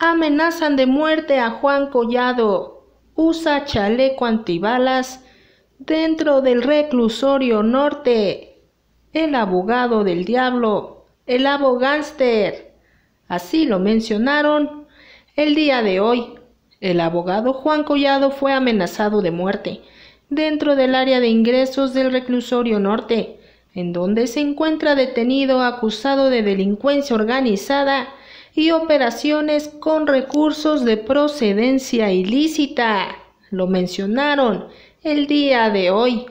amenazan de muerte a Juan Collado. Usa chaleco antibalas dentro del reclusorio norte. El abogado del diablo, el abogánster. Así lo mencionaron el día de hoy. El abogado Juan Collado fue amenazado de muerte dentro del área de ingresos del reclusorio norte, en donde se encuentra detenido acusado de delincuencia organizada y operaciones con recursos de procedencia ilícita. Lo mencionaron el día de hoy.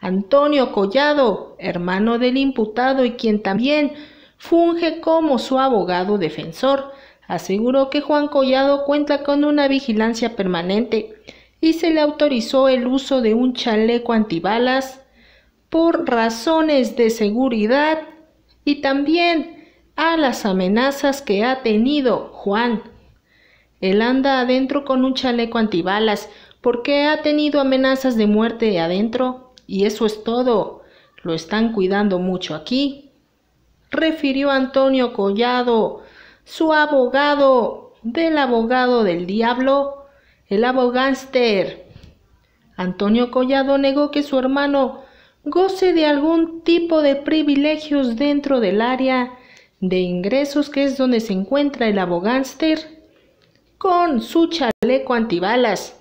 Antonio Collado, hermano del imputado y quien también funge como su abogado defensor, aseguró que Juan Collado cuenta con una vigilancia permanente y se le autorizó el uso de un chaleco antibalas por razones de seguridad y también a las amenazas que ha tenido Juan. Él anda adentro con un chaleco antibalas porque ha tenido amenazas de muerte adentro y eso es todo. Lo están cuidando mucho aquí. Refirió Antonio Collado, su abogado del abogado del diablo, el abogánster. Antonio Collado negó que su hermano goce de algún tipo de privilegios dentro del área de ingresos que es donde se encuentra el abogánster con su chaleco antibalas.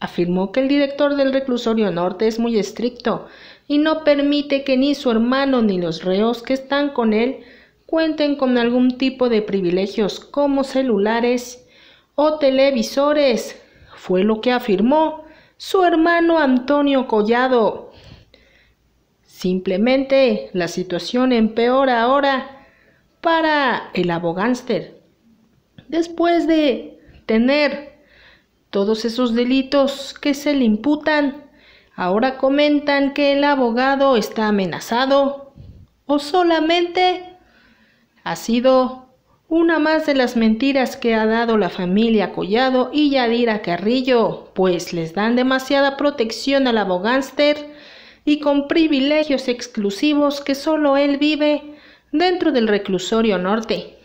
Afirmó que el director del reclusorio norte es muy estricto y no permite que ni su hermano ni los reos que están con él cuenten con algún tipo de privilegios como celulares o televisores fue lo que afirmó su hermano Antonio Collado. Simplemente la situación empeora ahora para el abogánster. Después de tener todos esos delitos que se le imputan, ahora comentan que el abogado está amenazado o solamente ha sido una más de las mentiras que ha dado la familia Collado y Yadira Carrillo, pues les dan demasiada protección al abogánster y con privilegios exclusivos que solo él vive dentro del reclusorio norte.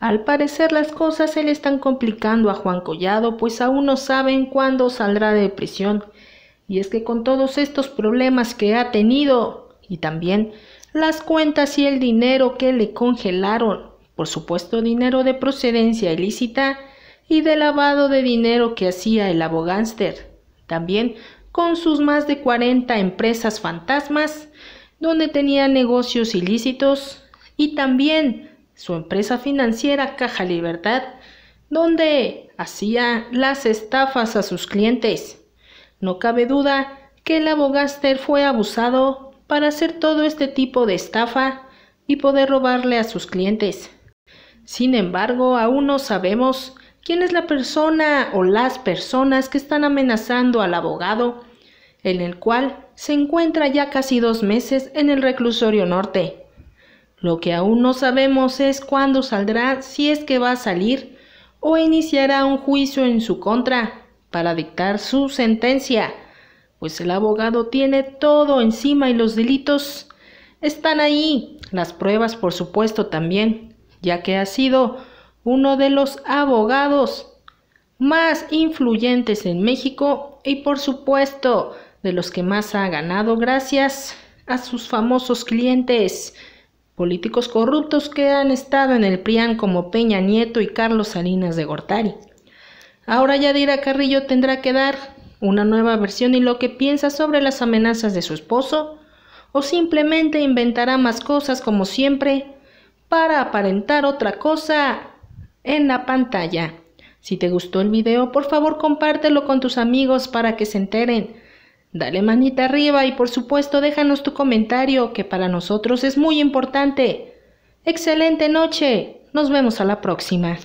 Al parecer las cosas se le están complicando a Juan Collado, pues aún no saben cuándo saldrá de prisión. Y es que con todos estos problemas que ha tenido y también las cuentas y el dinero que le congelaron, por supuesto dinero de procedencia ilícita y de lavado de dinero que hacía el abogánster, también con sus más de 40 empresas fantasmas, donde tenía negocios ilícitos, y también su empresa financiera Caja Libertad, donde hacía las estafas a sus clientes. No cabe duda que el abogánster fue abusado para hacer todo este tipo de estafa y poder robarle a sus clientes. Sin embargo, aún no sabemos quién es la persona o las personas que están amenazando al abogado, en el cual se encuentra ya casi dos meses en el reclusorio norte. Lo que aún no sabemos es cuándo saldrá, si es que va a salir, o iniciará un juicio en su contra para dictar su sentencia pues el abogado tiene todo encima y los delitos están ahí, las pruebas por supuesto también, ya que ha sido uno de los abogados más influyentes en México y por supuesto de los que más ha ganado gracias a sus famosos clientes políticos corruptos que han estado en el PRIAN como Peña Nieto y Carlos Salinas de Gortari. Ahora Yadira Carrillo tendrá que dar una nueva versión y lo que piensa sobre las amenazas de su esposo, o simplemente inventará más cosas como siempre para aparentar otra cosa en la pantalla. Si te gustó el video, por favor compártelo con tus amigos para que se enteren. Dale manita arriba y por supuesto déjanos tu comentario que para nosotros es muy importante. Excelente noche. Nos vemos a la próxima.